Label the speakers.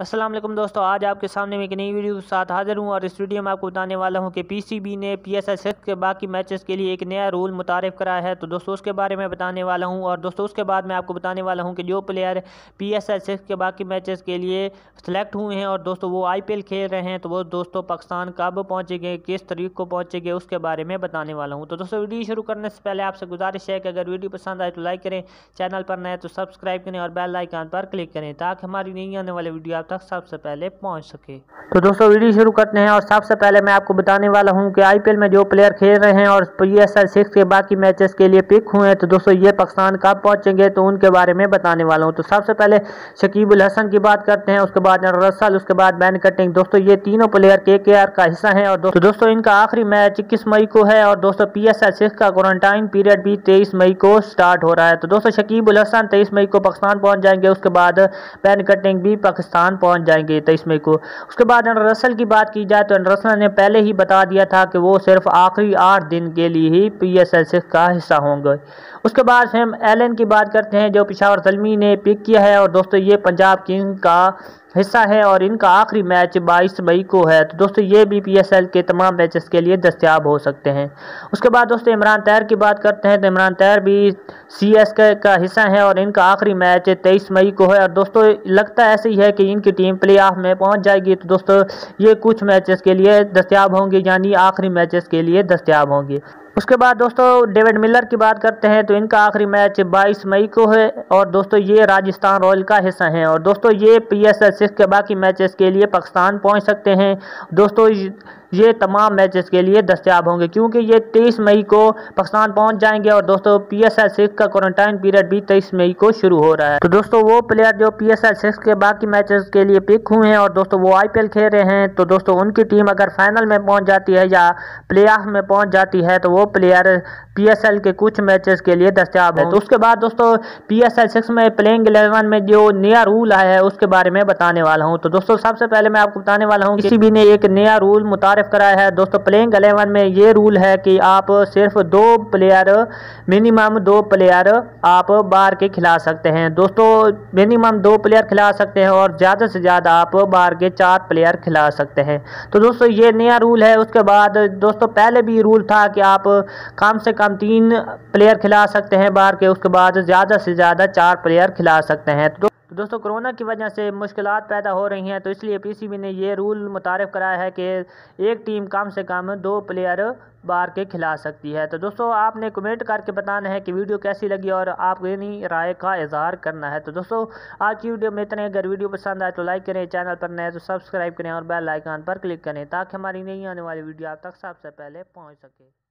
Speaker 1: वालेकुम दोस्तों, आज आपके सामने में एक नई वीडियो के साथ हाजिर हूँ और इस वीडियो में आपको बताने वाला हूँ कि पीसीबी ने पीएसएल सिक्स के बाकी मैचेस के लिए एक नया रूल मुतारफ़ कराया है। तो दोस्तों, उसके बारे में बताने वाला हूँ और दोस्तों, उसके बाद मैं आपको बताने वाला हूँ कि जो प्लेयर पीएसएल सिक्स के बाकी मैचेस के लिए सेलेक्ट हुए हैं और दोस्तों, वो आईपीएल खेल रहे हैं तो वो दोस्तों, पाकिस्तान कब पहुँचेंगे, किस तरीक को पहुँचेंगे, उसके बारे में बताने वाला हूँ। तो दोस्तों, वीडियो शुरू करने से पहले आपसे गुजारिश है कि अगर वीडियो पसंद आए तो लाइक करें, चैनल पर नए तो सब्सक्राइब करें और बेल आइकान पर क्लिक करें, ताकि हमारी नई आने वाले वीडियो आप तक सबसे पहले पहुँच सके। तो दोस्तों वीडियो शुरू करते हैं और सबसे पहले मैं आपको बताने वाला हूँ कि आईपीएल में जो प्लेयर खेल रहे हैं और पी एस एल सिक्स के बाकी मैचेस के लिए पिक हुए हैं तो दोस्तों, ये पाकिस्तान कब पहुँचेंगे तो उनके बारे में बताने वाला हूँ। तो सबसे पहले शकीब उल हसन की बात करते हैं, उसके बाद रसल, उसके बाद बैन कटिंग दोस्तों, ये तीनों प्लेयर के के आर का हिस्सा है और दोस्तों दोस्तों, इनका आखिरी मैच इक्कीस मई को है और दोस्तों पी एस एल सिक्स का क्वारंटाइन पीरियड भी तेईस मई को स्टार्ट हो रहा है। तो दोस्तों, शकीब उल हसन तेईस मई को पाकिस्तान पहुँच जाएँगे, उसके बाद बैन कटिंग भी पाकिस्तान पहुँच जाएँगे तेईस मई को। उसके बाद रसल की बात की जाए तो रसल ने पहले ही बता दिया था कि वो सिर्फ़ आखिरी आठ दिन के लिए ही पी एस एल सिक्स का हिस्सा होंगे। उसके बाद हम एलन की बात करते हैं, जो पिशावर जलमी ने पिक किया है, और दोस्तों ये पंजाब किंग का हिस्सा है, और इनका आखिरी मैच 22 मई को है। तो दोस्तों ये भी पीएसएल के तमाम मैचेस के लिए दस्तियाब हो सकते हैं। उसके बाद दोस्तों इमरान तैर की बात करते हैं तो इमरान तैर भी सी सीएसके का हिस्सा है, और इनका आखिरी मैच 23 मई को है। और दोस्तों लगता ऐसे ही है कि इनकी टीम प्ले ऑफ़ में पहुँच जाएगी। तो दोस्तों, ये कुछ मैचेस के लिए दस्तियाब होंगे, यानी आखिरी मैचेस के लिए दस्तियाब होंगे। उसके बाद दोस्तों, डेविड मिलर की बात करते हैं तो इनका आखिरी मैच 22 मई को है और दोस्तों, ये राजस्थान रॉयल का हिस्सा है और दोस्तों, ये पी एस एल के बाकी मैचेस के लिए पाकिस्तान पहुँच सकते हैं। दोस्तों, ये तमाम मैचेस के लिए दस्तियाब होंगे क्योंकि ये तेईस मई को पाकिस्तान पहुँच जाएँगे और दोस्तों पी एस एल सिक्स का क्वारंटाइन पीरियड भी तेईस मई को शुरू हो रहा है। तो दोस्तों, वो प्लेयर जो पी एस एल सिक्स के बाकी मैचेस के लिए पिक हुए हैं और दोस्तों, वो आई पी एल खेल रहे हैं तो दोस्तों, उनकी टीम अगर फाइनल में पहुँच जाती है या प्ले में पहुँच जाती है तो वो प्लेयर पी एस एल के कुछ मैचेस के लिए दस्तियाब है। तो उसके बाद दोस्तों पी एस एल सिक्स में प्लेइंग इलेवन में जो नया रूल आया है उसके बारे में बताने वाला हूँ। तो दोस्तों सबसे पहले मैं आपको बताने वाला हूँ किसी भी ने एक नया रूल मुतारफ़ कराया है। दोस्तों प्लेइंग अलेवन में ये रूल है कि आप सिर्फ़ दो प्लेयर मिनिमम दो प्लेयर आप बाहर के खिला सकते हैं। दोस्तों मिनिमम दो प्लेयर खिला सकते हैं और ज़्यादा से ज़्यादा आप बाहर के चार प्लेयर खिला सकते हैं। तो दोस्तों ये नया रूल है। उसके बाद दोस्तों पहले भी रूल था कि आप कम से कम तीन प्लेयर खिला सकते हैं बाहर के, उसके बाद ज़्यादा से ज़्यादा चार प्लेयर खिला सकते हैं। तो तो दोस्तों, कोरोना की वजह से मुश्किल पैदा हो रही हैं तो इसलिए पीसीबी ने ये रूल मुतारफ़ कराया है कि एक टीम कम से कम दो प्लेयर बाहर के खिला सकती है। तो दोस्तों, आपने कमेंट करके बताना है कि वीडियो कैसी लगी और आपकी राय का इजहार करना है। तो दोस्तों, आज की वीडियो में इतने अगर वीडियो पसंद आए तो लाइक करें, चैनल पर नए तो सब्सक्राइब करें और बेल आइकान पर क्लिक करें, ताकि हमारी नई आने वाली वीडियो आप तक सबसे पहले पहुँच सके।